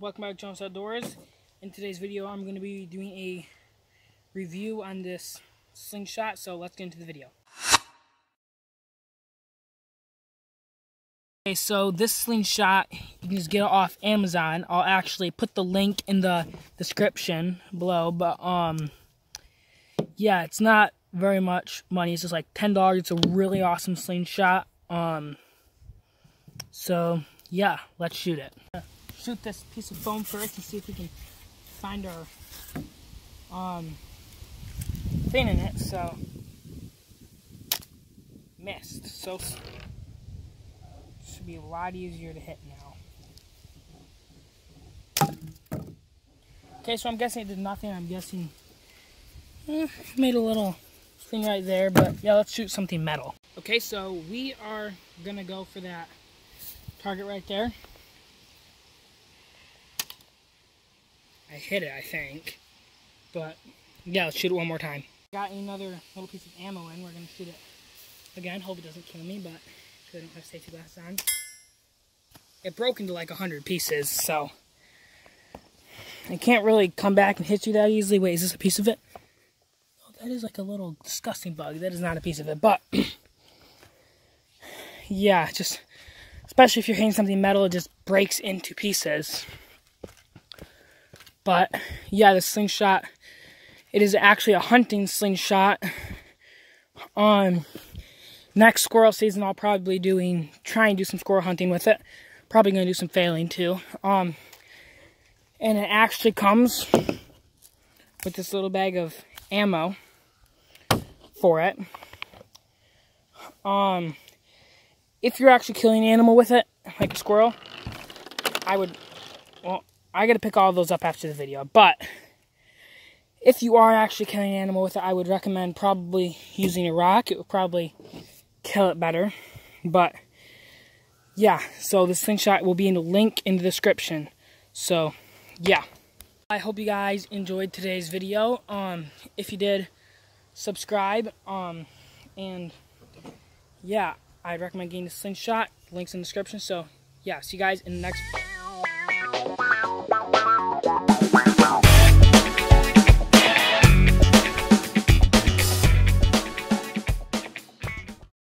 welcome back to Jonas Outdoors. In today's video, I'm going to be doing a review on this slingshot, so let's get into the video. Okay, so this slingshot, you can just get it off Amazon. I'll actually put the link in the description below, but, um, yeah, it's not very much money. It's just like $10. It's a really awesome slingshot. Um, so, yeah, let's shoot it shoot this piece of foam first and see if we can find our um, thing in it. So, missed. So, should be a lot easier to hit now. Okay, so I'm guessing it did nothing. I'm guessing eh, made a little thing right there, but yeah, let's shoot something metal. Okay, so we are gonna go for that target right there. I hit it, I think. But, yeah, let's shoot it one more time. Got another little piece of ammo in. We're going to shoot it again. Hope it doesn't kill me, but I don't have safety glasses on. It broke into like 100 pieces, so... It can't really come back and hit you that easily. Wait, is this a piece of it? Oh, that is like a little disgusting bug. That is not a piece of it, but... yeah, just... Especially if you're hitting something metal, it just breaks into pieces. But yeah, the slingshot, it is actually a hunting slingshot. Um, next squirrel season, I'll probably doing try and do some squirrel hunting with it. Probably gonna do some failing too. Um, and it actually comes with this little bag of ammo for it. Um, if you're actually killing an animal with it, like a squirrel, I would, well, I gotta pick all those up after the video. But if you are actually killing an animal with it, I would recommend probably using a rock. It would probably kill it better. But yeah, so the slingshot will be in the link in the description. So yeah. I hope you guys enjoyed today's video. Um, if you did, subscribe. Um, and yeah, I'd recommend getting the slingshot. Links in the description. So yeah, see you guys in the next